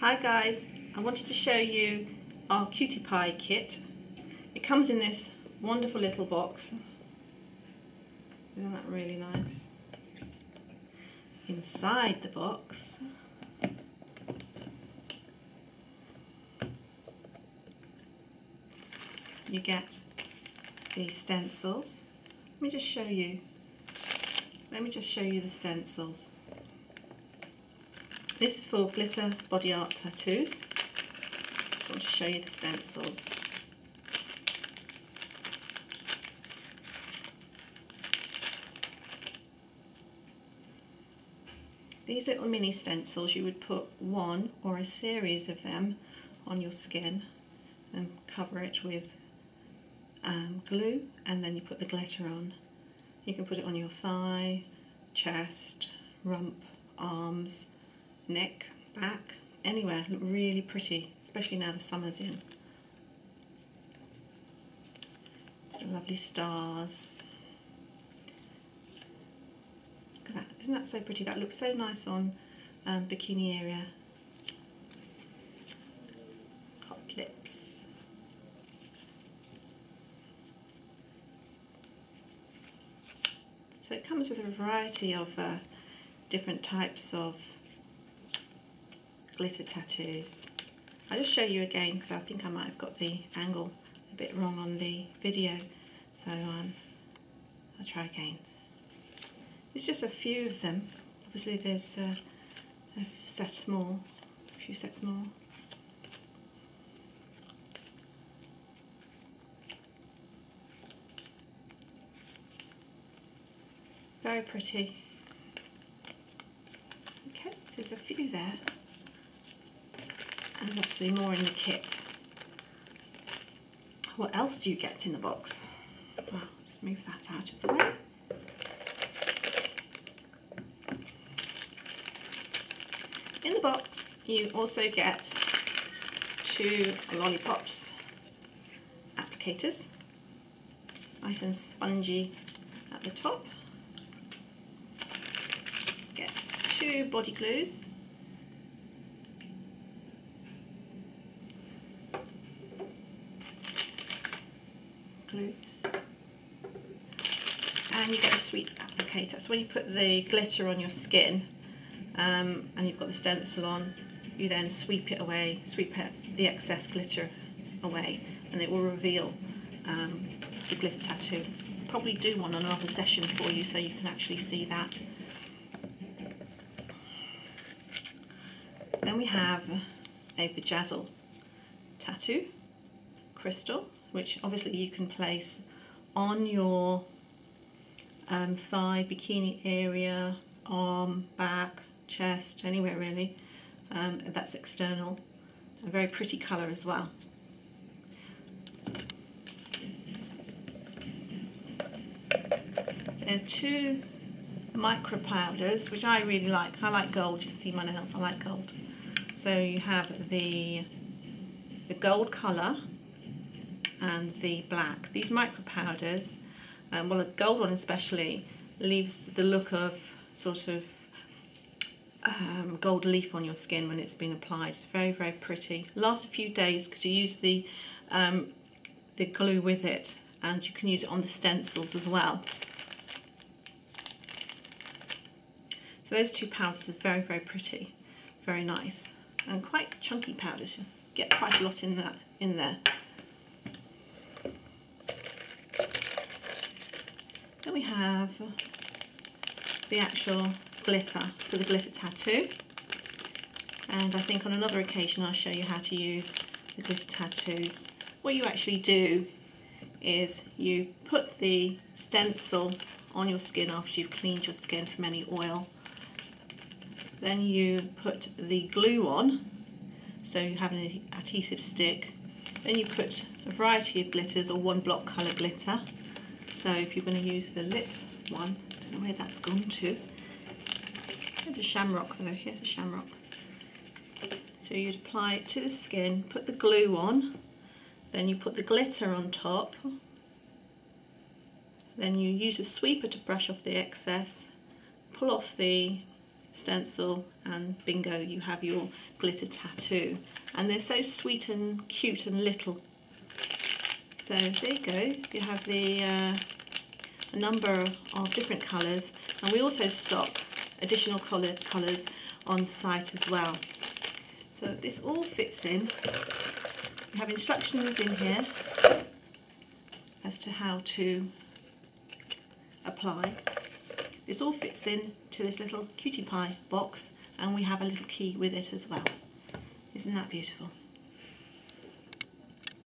Hi guys, I wanted to show you our cutie pie kit. It comes in this wonderful little box. Isn't that really nice? Inside the box you get the stencils. Let me just show you. Let me just show you the stencils. This is for glitter body art tattoos. Just want to show you the stencils. These little mini stencils, you would put one or a series of them on your skin and cover it with um, glue and then you put the glitter on. You can put it on your thigh, chest, rump, arms, neck, back, anywhere. Look really pretty, especially now the summer's in. Lovely stars. Look at that. Isn't that so pretty? That looks so nice on um, bikini area. Hot lips. So it comes with a variety of uh, different types of glitter tattoos. I'll just show you again because I think I might have got the angle a bit wrong on the video. So um, I'll try again. It's just a few of them. Obviously there's uh, a set more, a few sets more. Very pretty. Okay, so there's a few there. And obviously more in the kit. What else do you get in the box? Well, just move that out of the way. In the box you also get two lollipops applicators, nice and spongy at the top Get two body glues. Glue. And you get a sweep applicator. So when you put the glitter on your skin um, and you've got the stencil on, you then sweep it away, sweep the excess glitter away and it will reveal um, the glitter tattoo. Probably do one on another session for you so you can actually see that. Then we have a Vajazzle tattoo crystal, which obviously you can place on your um, thigh, bikini area, arm, back, chest, anywhere really. Um, that's external. A very pretty colour as well. There are two mica powders, which I really like. I like gold. You can see my nails. I like gold. So you have the, the gold colour and the black. These mica powders, um, well the gold one especially, leaves the look of sort of um, gold leaf on your skin when it's been applied. It's very, very pretty. Lasts a few days because you use the, um, the glue with it and you can use it on the stencils as well. So those two powders are very, very pretty, very nice and quite chunky powders. You get quite a lot in that in there. Then we have the actual glitter for the glitter tattoo. And I think on another occasion I'll show you how to use the glitter tattoos. What you actually do is you put the stencil on your skin after you've cleaned your skin from any oil then you put the glue on, so you have an adhesive stick. Then you put a variety of glitters or one block colour glitter. So if you're going to use the lip one, I don't know where that's gone to. There's a shamrock though, here's a shamrock. So you'd apply it to the skin, put the glue on, then you put the glitter on top, then you use a sweeper to brush off the excess, pull off the stencil and bingo you have your glitter tattoo and they're so sweet and cute and little so there you go. You have the uh, a number of different colours. And we also stock additional colour colours on site as well. So this all fits in. We have instructions in here as to how to apply. This all fits in to this little cutie pie box and we have a little key with it as well. Isn't that beautiful?